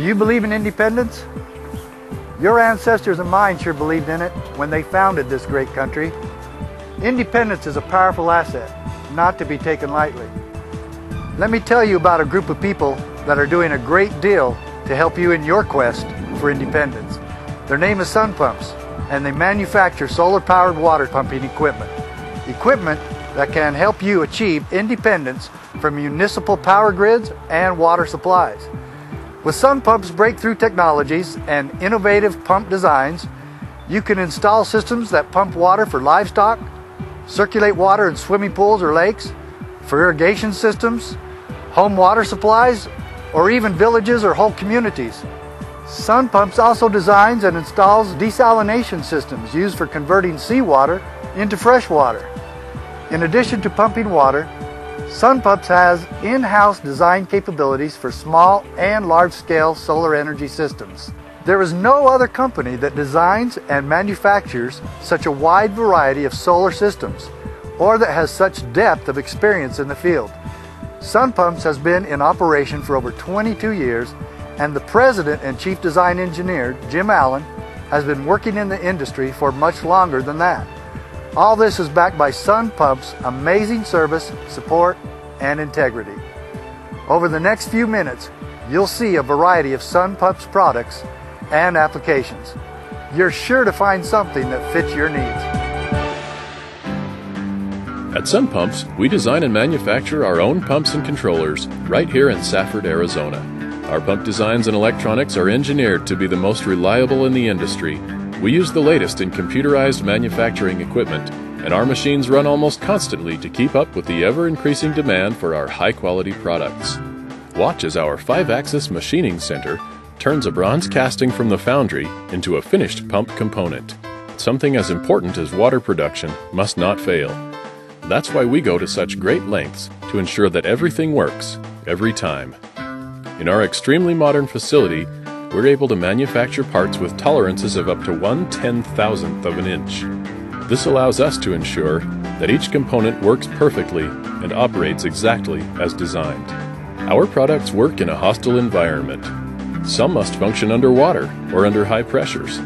Do you believe in independence? Your ancestors and mine sure believed in it when they founded this great country. Independence is a powerful asset, not to be taken lightly. Let me tell you about a group of people that are doing a great deal to help you in your quest for independence. Their name is SunPumps, and they manufacture solar-powered water pumping equipment. Equipment that can help you achieve independence from municipal power grids and water supplies. With SunPumps' breakthrough technologies and innovative pump designs, you can install systems that pump water for livestock, circulate water in swimming pools or lakes, for irrigation systems, home water supplies, or even villages or whole communities. SunPumps also designs and installs desalination systems used for converting seawater into fresh water. In addition to pumping water, SunPumps has in-house design capabilities for small and large-scale solar energy systems. There is no other company that designs and manufactures such a wide variety of solar systems or that has such depth of experience in the field. SunPumps has been in operation for over 22 years and the president and chief design engineer, Jim Allen, has been working in the industry for much longer than that. All this is backed by SunPumps' amazing service, support, and integrity. Over the next few minutes, you'll see a variety of SunPumps' products and applications. You're sure to find something that fits your needs. At SunPumps, we design and manufacture our own pumps and controllers right here in Safford, Arizona. Our pump designs and electronics are engineered to be the most reliable in the industry we use the latest in computerized manufacturing equipment, and our machines run almost constantly to keep up with the ever increasing demand for our high quality products. Watch as our 5 axis machining center turns a bronze casting from the foundry into a finished pump component. Something as important as water production must not fail. That's why we go to such great lengths to ensure that everything works every time. In our extremely modern facility, we're able to manufacture parts with tolerances of up to one ten thousandth of an inch. This allows us to ensure that each component works perfectly and operates exactly as designed. Our products work in a hostile environment. Some must function underwater or under high pressures.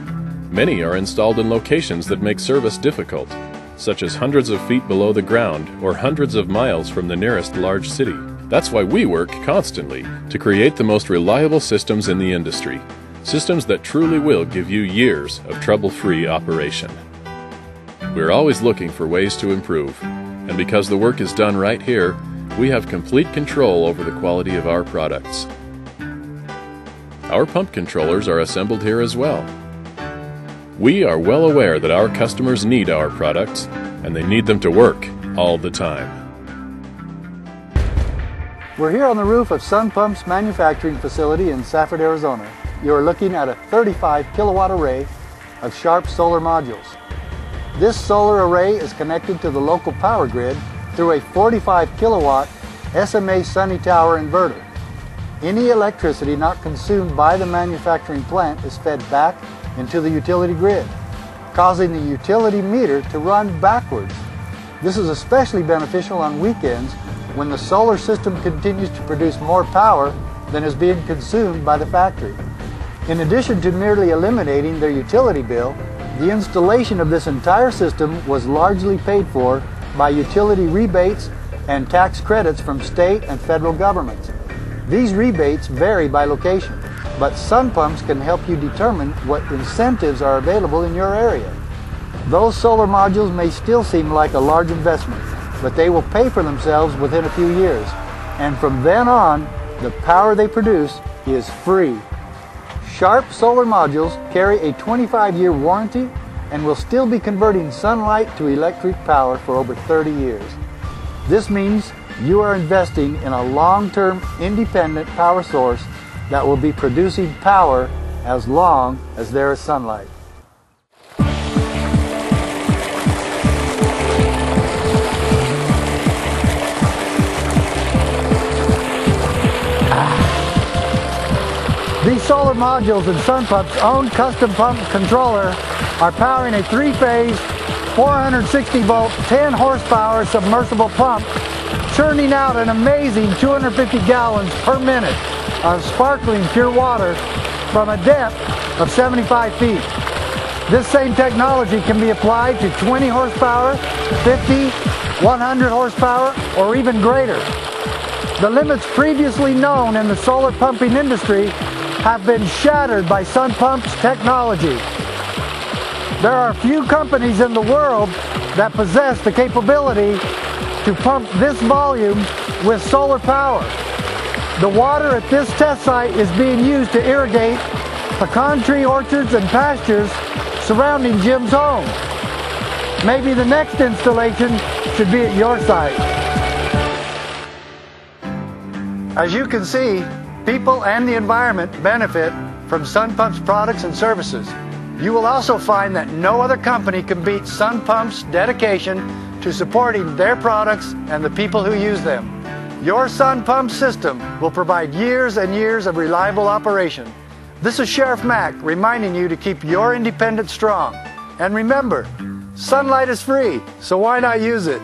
Many are installed in locations that make service difficult, such as hundreds of feet below the ground or hundreds of miles from the nearest large city. That's why we work constantly to create the most reliable systems in the industry, systems that truly will give you years of trouble free operation. We're always looking for ways to improve, and because the work is done right here, we have complete control over the quality of our products. Our pump controllers are assembled here as well. We are well aware that our customers need our products, and they need them to work all the time. We're here on the roof of SunPumps' manufacturing facility in Safford, Arizona. You're looking at a 35 kilowatt array of Sharp solar modules. This solar array is connected to the local power grid through a 45 kilowatt SMA Sunny Tower inverter. Any electricity not consumed by the manufacturing plant is fed back into the utility grid, causing the utility meter to run backwards. This is especially beneficial on weekends when the solar system continues to produce more power than is being consumed by the factory. In addition to merely eliminating their utility bill, the installation of this entire system was largely paid for by utility rebates and tax credits from state and federal governments. These rebates vary by location, but SunPumps can help you determine what incentives are available in your area. Those solar modules may still seem like a large investment, but they will pay for themselves within a few years. And from then on, the power they produce is free. Sharp solar modules carry a 25-year warranty and will still be converting sunlight to electric power for over 30 years. This means you are investing in a long-term independent power source that will be producing power as long as there is sunlight. Solar modules and SunPumps' own custom pump controller are powering a three-phase 460 volt 10 horsepower submersible pump churning out an amazing 250 gallons per minute. of sparkling pure water from a depth of 75 feet. This same technology can be applied to 20 horsepower, 50, 100 horsepower, or even greater. The limits previously known in the solar pumping industry have been shattered by SunPumps' technology. There are few companies in the world that possess the capability to pump this volume with solar power. The water at this test site is being used to irrigate pecan tree orchards and pastures surrounding Jim's home. Maybe the next installation should be at your site. As you can see, people and the environment benefit from SunPumps' products and services. You will also find that no other company can beat SunPumps' dedication to supporting their products and the people who use them. Your Sun Pump system will provide years and years of reliable operation. This is Sheriff Mack reminding you to keep your independence strong. And remember, sunlight is free, so why not use it?